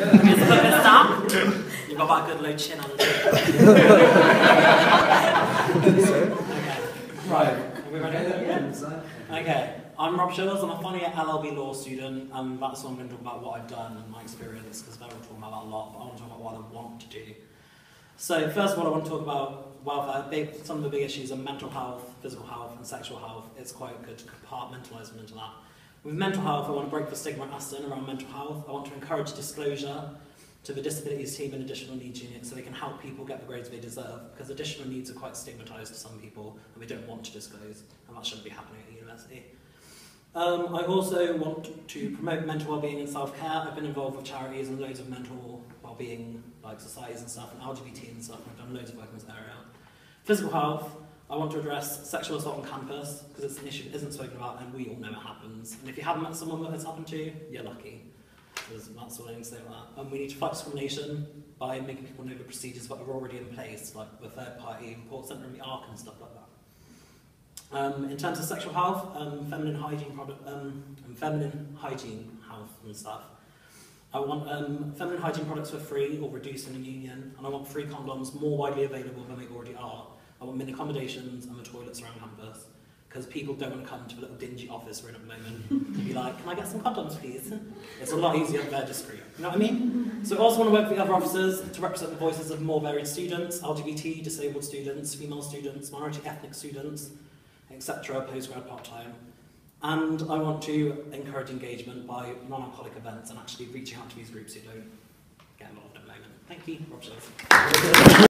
Just put this down. You've got that good low chin on Okay. Right. Are we ready? Yeah. Okay. I'm Rob Shiels. I'm a final year LLB law student, and that's what I'm going to talk about what I've done and my experience, because they're all talking about that a lot, but I want to talk about what I want to do. So, first of all, I want to talk about welfare. Big, some of the big issues are mental health, physical health, and sexual health. It's quite good to compartmentalise them into that. With mental health, I want to break the stigma at Aston around mental health. I want to encourage disclosure to the disabilities team and additional needs unit so they can help people get the grades they deserve because additional needs are quite stigmatised to some people and we don't want to disclose and that shouldn't be happening at university. Um, I also want to promote mental well-being and self-care. I've been involved with charities and loads of mental well-being like societies and stuff and LGBT and stuff. I've done loads of work in this area. Physical health, I want to address sexual assault on campus because it's an issue that isn't spoken about and we all know it happens. And if you haven't met someone that it's happened to, you're lucky. Because that's all I need to say about that. And we need to fight discrimination by making people know the procedures that are already in place, like the third party report centre and the ARC and stuff like that. Um, in terms of sexual health, um, feminine hygiene product, um, and feminine hygiene health and stuff. I want um, feminine hygiene products for free or reduced in the union, and I want free condoms more widely available than they already are. I want mini accommodations and the toilets around campus because people don't want to come to a little dingy office we're in at the moment and be like, can I get some condoms please? It's a lot easier if they're discreet. You know what I mean? So I also want to work with the other officers to represent the voices of more varied students, LGBT, disabled students, female students, minority ethnic students, etc., postgrad part-time. And I want to encourage engagement by non-alcoholic events and actually reaching out to these groups who don't get involved at the moment. Thank you, Rob.